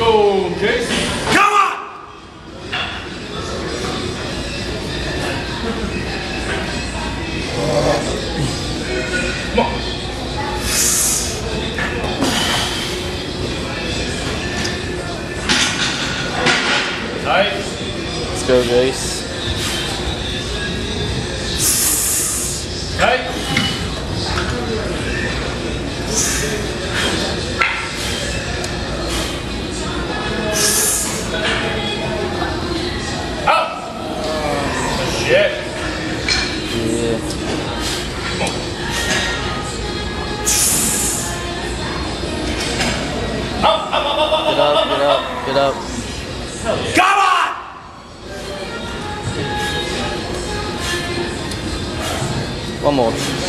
go, Case. Come on! Come on. Tight. Let's go, Grace. Shit. Yeah. Up, up, up, up, up, Get up, up, get up, get up. Come on! One more.